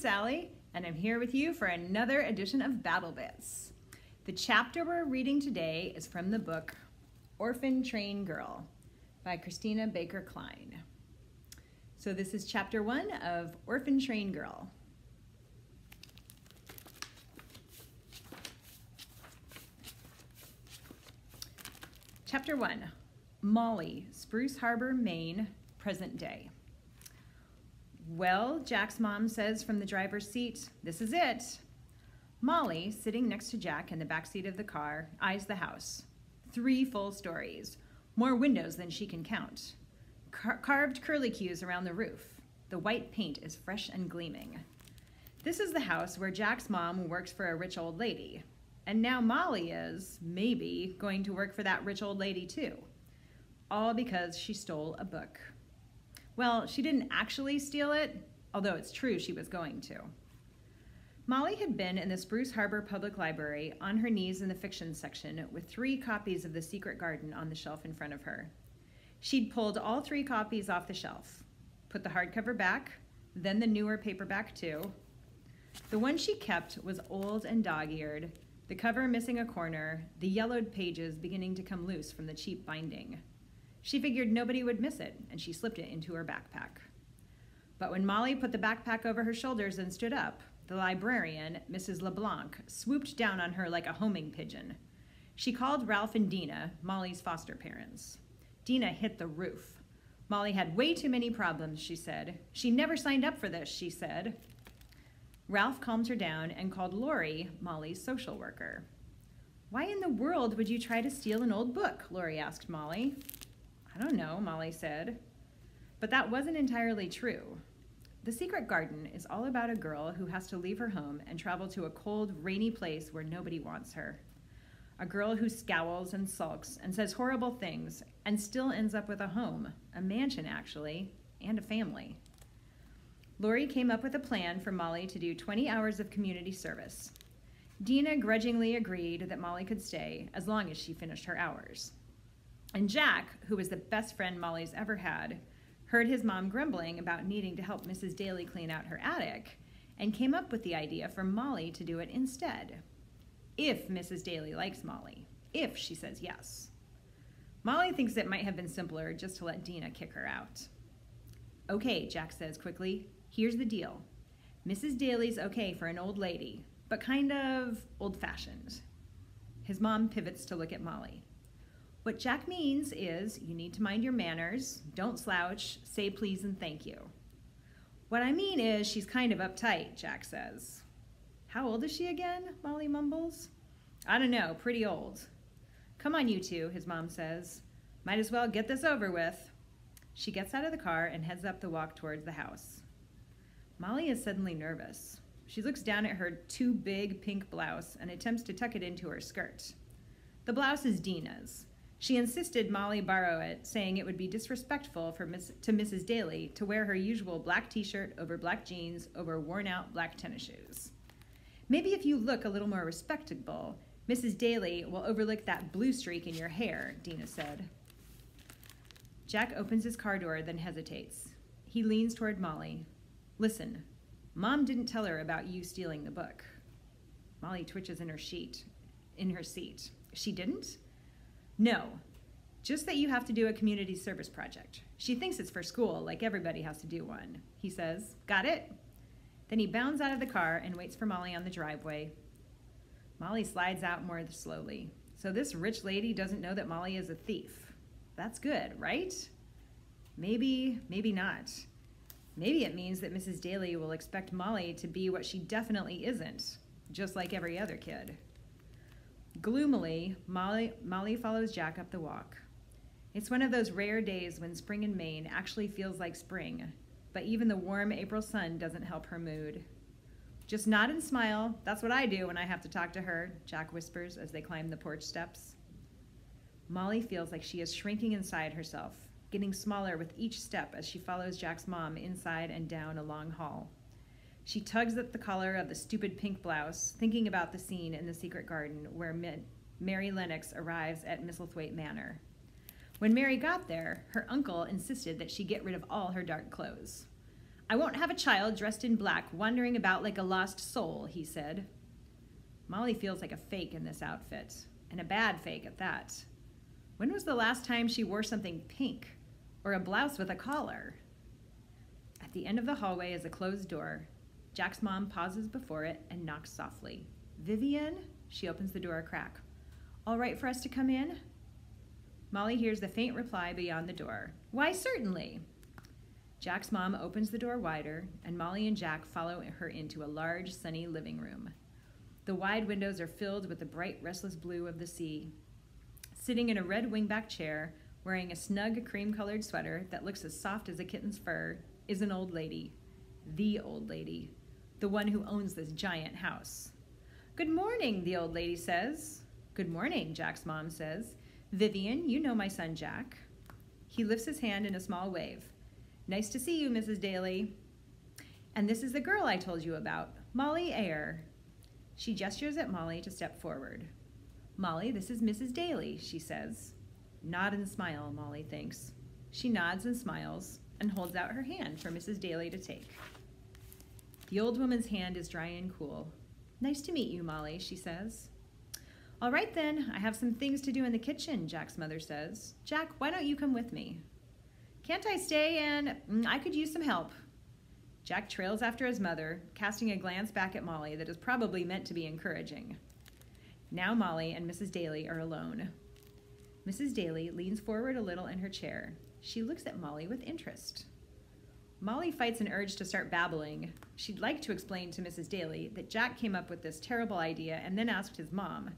Sally, and I'm here with you for another edition of Battle Bits. The chapter we're reading today is from the book Orphan Train Girl by Christina Baker Kline. So this is chapter one of Orphan Train Girl. Chapter one, Molly, Spruce Harbor, Maine, present day. Well, Jack's mom says from the driver's seat, this is it. Molly, sitting next to Jack in the back seat of the car, eyes the house. Three full stories, more windows than she can count. Car carved curlicues around the roof. The white paint is fresh and gleaming. This is the house where Jack's mom works for a rich old lady. And now Molly is, maybe, going to work for that rich old lady too. All because she stole a book. Well, she didn't actually steal it, although it's true she was going to. Molly had been in the Spruce Harbor Public Library on her knees in the fiction section with three copies of The Secret Garden on the shelf in front of her. She'd pulled all three copies off the shelf, put the hardcover back, then the newer paperback too. The one she kept was old and dog-eared, the cover missing a corner, the yellowed pages beginning to come loose from the cheap binding. She figured nobody would miss it, and she slipped it into her backpack. But when Molly put the backpack over her shoulders and stood up, the librarian, Mrs. LeBlanc, swooped down on her like a homing pigeon. She called Ralph and Dina, Molly's foster parents. Dina hit the roof. Molly had way too many problems, she said. She never signed up for this, she said. Ralph calmed her down and called Lori, Molly's social worker. Why in the world would you try to steal an old book? Lori asked Molly. I don't know, Molly said. But that wasn't entirely true. The Secret Garden is all about a girl who has to leave her home and travel to a cold, rainy place where nobody wants her. A girl who scowls and sulks and says horrible things and still ends up with a home, a mansion actually, and a family. Lori came up with a plan for Molly to do 20 hours of community service. Dina grudgingly agreed that Molly could stay as long as she finished her hours. And Jack, who was the best friend Molly's ever had, heard his mom grumbling about needing to help Mrs. Daly clean out her attic and came up with the idea for Molly to do it instead. If Mrs. Daly likes Molly, if she says yes. Molly thinks it might have been simpler just to let Dina kick her out. Okay, Jack says quickly, here's the deal. Mrs. Daly's okay for an old lady, but kind of old fashioned. His mom pivots to look at Molly. What Jack means is you need to mind your manners, don't slouch, say please and thank you. What I mean is she's kind of uptight, Jack says. How old is she again? Molly mumbles. I don't know, pretty old. Come on, you two, his mom says. Might as well get this over with. She gets out of the car and heads up the walk towards the house. Molly is suddenly nervous. She looks down at her too big pink blouse and attempts to tuck it into her skirt. The blouse is Dina's, she insisted Molly borrow it, saying it would be disrespectful for Miss, to Mrs. Daly to wear her usual black t-shirt over black jeans over worn-out black tennis shoes. Maybe if you look a little more respectable, Mrs. Daly will overlook that blue streak in your hair, Dina said. Jack opens his car door, then hesitates. He leans toward Molly. Listen, Mom didn't tell her about you stealing the book. Molly twitches in her sheet, in her seat. She didn't? No, just that you have to do a community service project. She thinks it's for school, like everybody has to do one. He says, got it? Then he bounds out of the car and waits for Molly on the driveway. Molly slides out more slowly. So this rich lady doesn't know that Molly is a thief. That's good, right? Maybe, maybe not. Maybe it means that Mrs. Daly will expect Molly to be what she definitely isn't, just like every other kid. Gloomily, Molly, Molly follows Jack up the walk. It's one of those rare days when spring in Maine actually feels like spring, but even the warm April sun doesn't help her mood. Just nod and smile. That's what I do when I have to talk to her, Jack whispers as they climb the porch steps. Molly feels like she is shrinking inside herself, getting smaller with each step as she follows Jack's mom inside and down a long hall. She tugs at the collar of the stupid pink blouse, thinking about the scene in the secret garden where Mary Lennox arrives at Misselthwaite Manor. When Mary got there, her uncle insisted that she get rid of all her dark clothes. I won't have a child dressed in black wandering about like a lost soul, he said. Molly feels like a fake in this outfit, and a bad fake at that. When was the last time she wore something pink or a blouse with a collar? At the end of the hallway is a closed door. Jack's mom pauses before it and knocks softly. Vivian? She opens the door a crack. All right for us to come in? Molly hears the faint reply beyond the door. Why, certainly. Jack's mom opens the door wider, and Molly and Jack follow her into a large, sunny living room. The wide windows are filled with the bright, restless blue of the sea. Sitting in a red wingback chair, wearing a snug cream colored sweater that looks as soft as a kitten's fur, is an old lady. The old lady. The one who owns this giant house. Good morning, the old lady says. Good morning, Jack's mom says. Vivian, you know my son Jack. He lifts his hand in a small wave. Nice to see you, Mrs. Daly. And this is the girl I told you about, Molly Ayer. She gestures at Molly to step forward. Molly, this is Mrs. Daly, she says. Nod and smile, Molly thinks. She nods and smiles and holds out her hand for Mrs. Daly to take. The old woman's hand is dry and cool. Nice to meet you, Molly, she says. All right then, I have some things to do in the kitchen, Jack's mother says. Jack, why don't you come with me? Can't I stay and mm, I could use some help. Jack trails after his mother, casting a glance back at Molly that is probably meant to be encouraging. Now Molly and Mrs. Daly are alone. Mrs. Daly leans forward a little in her chair. She looks at Molly with interest. Molly fights an urge to start babbling. She'd like to explain to Mrs. Daly that Jack came up with this terrible idea and then asked his mom,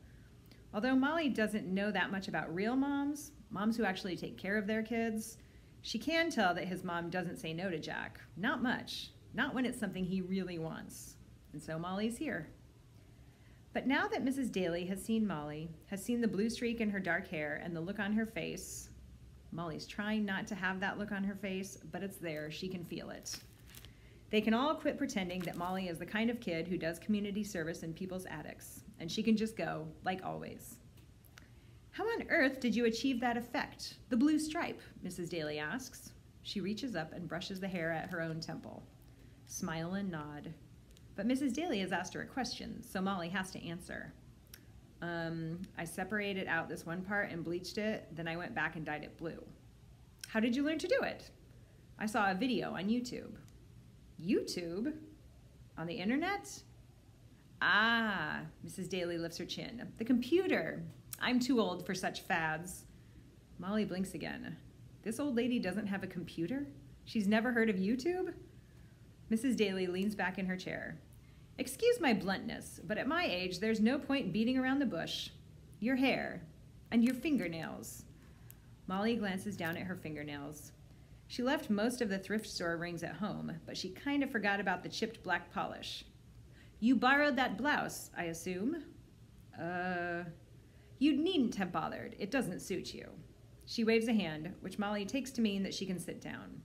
Although Molly doesn't know that much about real moms, moms who actually take care of their kids, she can tell that his mom doesn't say no to Jack. Not much. Not when it's something he really wants. And so Molly's here. But now that Mrs. Daly has seen Molly, has seen the blue streak in her dark hair and the look on her face, Molly's trying not to have that look on her face, but it's there. She can feel it. They can all quit pretending that Molly is the kind of kid who does community service in people's attics and she can just go, like always. How on earth did you achieve that effect? The blue stripe, Mrs. Daly asks. She reaches up and brushes the hair at her own temple. Smile and nod. But Mrs. Daly has asked her a question, so Molly has to answer. Um, I separated out this one part and bleached it, then I went back and dyed it blue. How did you learn to do it? I saw a video on YouTube. YouTube? On the internet? Ah, Mrs. Daly lifts her chin. The computer. I'm too old for such fads. Molly blinks again. This old lady doesn't have a computer? She's never heard of YouTube? Mrs. Daly leans back in her chair. Excuse my bluntness, but at my age, there's no point beating around the bush. Your hair and your fingernails. Molly glances down at her fingernails. She left most of the thrift store rings at home, but she kind of forgot about the chipped black polish. You borrowed that blouse, I assume? Uh, you needn't have bothered. It doesn't suit you. She waves a hand, which Molly takes to mean that she can sit down.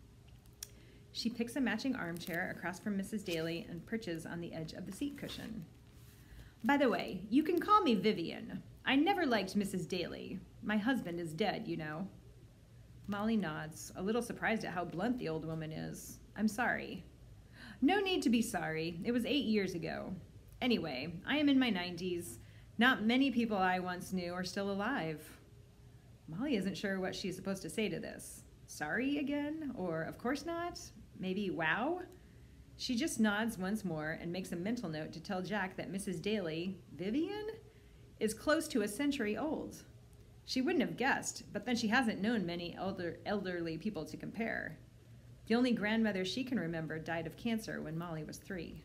She picks a matching armchair across from Mrs. Daly and perches on the edge of the seat cushion. By the way, you can call me Vivian. I never liked Mrs. Daly. My husband is dead, you know. Molly nods, a little surprised at how blunt the old woman is. I'm sorry. No need to be sorry. It was eight years ago. Anyway, I am in my 90s. Not many people I once knew are still alive. Molly isn't sure what she's supposed to say to this. Sorry again? Or of course not? Maybe wow? She just nods once more and makes a mental note to tell Jack that Mrs. Daly, Vivian, is close to a century old. She wouldn't have guessed, but then she hasn't known many elder, elderly people to compare. The only grandmother she can remember died of cancer when Molly was three.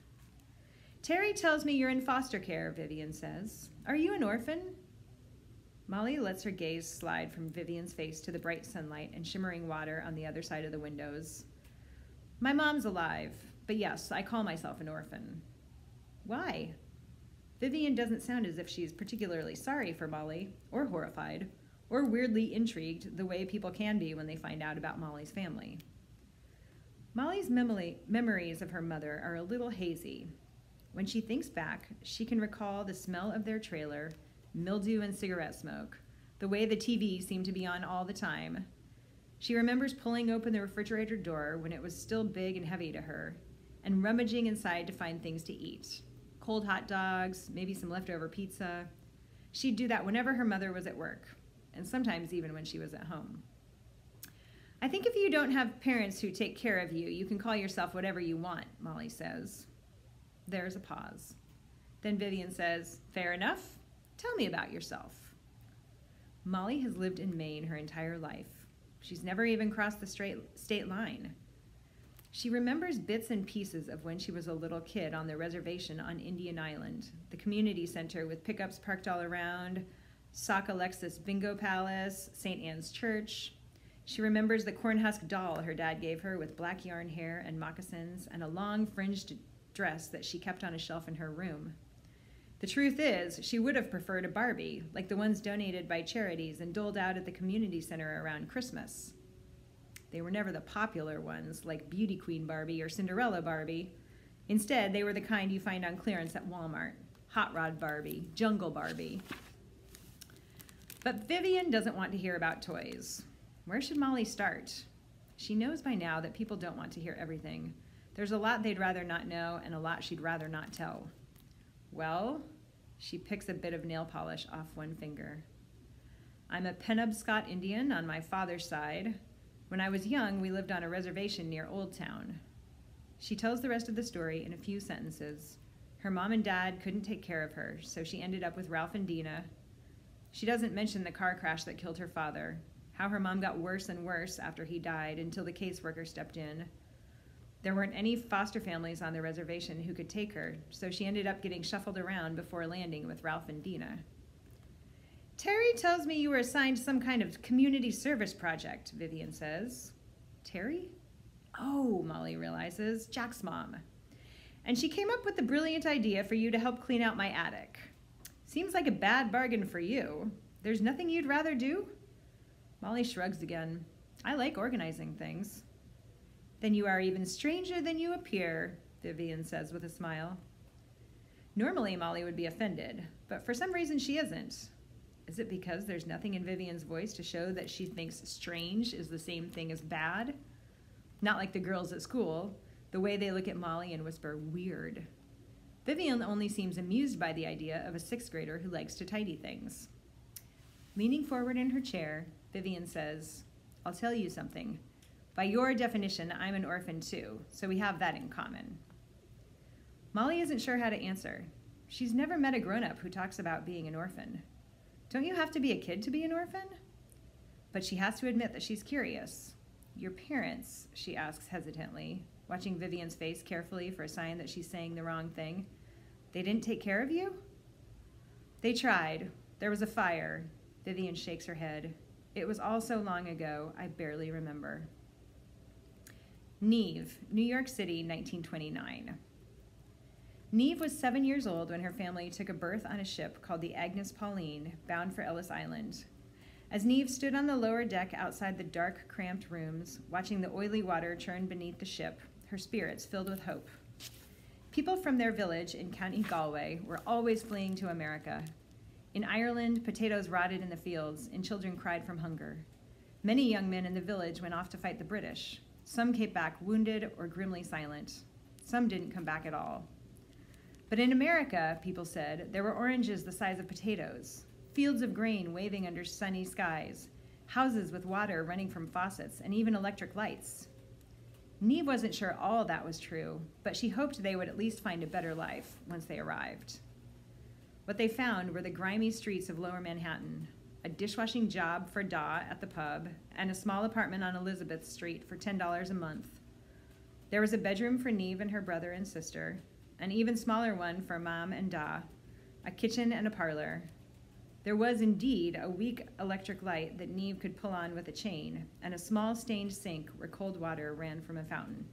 Terry tells me you're in foster care, Vivian says. Are you an orphan? Molly lets her gaze slide from Vivian's face to the bright sunlight and shimmering water on the other side of the windows. My mom's alive, but yes, I call myself an orphan. Why? Vivian doesn't sound as if she's particularly sorry for Molly, or horrified, or weirdly intrigued the way people can be when they find out about Molly's family. Molly's memory, memories of her mother are a little hazy. When she thinks back, she can recall the smell of their trailer, mildew and cigarette smoke, the way the TV seemed to be on all the time. She remembers pulling open the refrigerator door when it was still big and heavy to her and rummaging inside to find things to eat cold hot dogs, maybe some leftover pizza. She'd do that whenever her mother was at work, and sometimes even when she was at home. I think if you don't have parents who take care of you, you can call yourself whatever you want, Molly says. There's a pause. Then Vivian says, Fair enough. Tell me about yourself. Molly has lived in Maine her entire life. She's never even crossed the straight state line. She remembers bits and pieces of when she was a little kid on the reservation on Indian Island, the community center with pickups parked all around, Sockalexis Bingo Palace, St. Anne's Church. She remembers the cornhusk doll her dad gave her with black yarn hair and moccasins and a long fringed dress that she kept on a shelf in her room. The truth is, she would have preferred a Barbie, like the ones donated by charities and doled out at the community center around Christmas. They were never the popular ones, like Beauty Queen Barbie or Cinderella Barbie. Instead, they were the kind you find on clearance at Walmart Hot Rod Barbie, Jungle Barbie. But Vivian doesn't want to hear about toys. Where should Molly start? She knows by now that people don't want to hear everything. There's a lot they'd rather not know and a lot she'd rather not tell. Well, she picks a bit of nail polish off one finger. I'm a Penobscot Indian on my father's side, when I was young, we lived on a reservation near Old Town. She tells the rest of the story in a few sentences. Her mom and dad couldn't take care of her, so she ended up with Ralph and Dina. She doesn't mention the car crash that killed her father, how her mom got worse and worse after he died until the caseworker stepped in. There weren't any foster families on the reservation who could take her, so she ended up getting shuffled around before landing with Ralph and Dina. Terry tells me you were assigned some kind of community service project, Vivian says. Terry? Oh, Molly realizes, Jack's mom. And she came up with the brilliant idea for you to help clean out my attic. Seems like a bad bargain for you. There's nothing you'd rather do? Molly shrugs again. I like organizing things. Then you are even stranger than you appear, Vivian says with a smile. Normally, Molly would be offended, but for some reason she isn't. Is it because there's nothing in Vivian's voice to show that she thinks strange is the same thing as bad? Not like the girls at school, the way they look at Molly and whisper, weird. Vivian only seems amused by the idea of a sixth grader who likes to tidy things. Leaning forward in her chair, Vivian says, I'll tell you something. By your definition, I'm an orphan too, so we have that in common. Molly isn't sure how to answer. She's never met a grown up who talks about being an orphan. Don't you have to be a kid to be an orphan? But she has to admit that she's curious. Your parents, she asks hesitantly, watching Vivian's face carefully for a sign that she's saying the wrong thing. They didn't take care of you? They tried. There was a fire. Vivian shakes her head. It was all so long ago, I barely remember. Niamh, New York City, 1929. Niamh was seven years old when her family took a berth on a ship called the Agnes Pauline, bound for Ellis Island. As Niamh stood on the lower deck outside the dark, cramped rooms, watching the oily water churn beneath the ship, her spirits filled with hope. People from their village in County Galway were always fleeing to America. In Ireland, potatoes rotted in the fields and children cried from hunger. Many young men in the village went off to fight the British. Some came back wounded or grimly silent. Some didn't come back at all. But in America, people said, there were oranges the size of potatoes, fields of grain waving under sunny skies, houses with water running from faucets, and even electric lights. Niamh wasn't sure all that was true, but she hoped they would at least find a better life once they arrived. What they found were the grimy streets of lower Manhattan, a dishwashing job for Da at the pub, and a small apartment on Elizabeth Street for $10 a month. There was a bedroom for Niamh and her brother and sister, an even smaller one for Mom and Da, a kitchen and a parlor. There was indeed a weak electric light that Niamh could pull on with a chain, and a small stained sink where cold water ran from a fountain.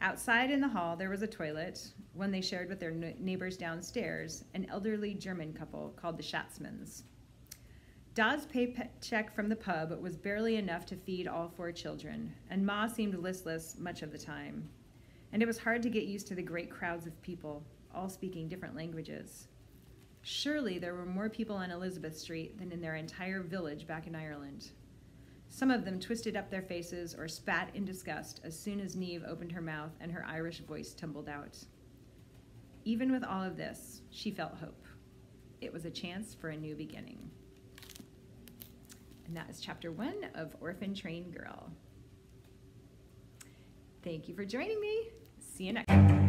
Outside in the hall, there was a toilet, one they shared with their neighbors downstairs, an elderly German couple called the Schatzmans. Da's paycheck from the pub was barely enough to feed all four children, and Ma seemed listless much of the time. And it was hard to get used to the great crowds of people, all speaking different languages. Surely there were more people on Elizabeth Street than in their entire village back in Ireland. Some of them twisted up their faces or spat in disgust as soon as Niamh opened her mouth and her Irish voice tumbled out. Even with all of this, she felt hope. It was a chance for a new beginning. And that is chapter one of Orphan Train Girl. Thank you for joining me. See you next time.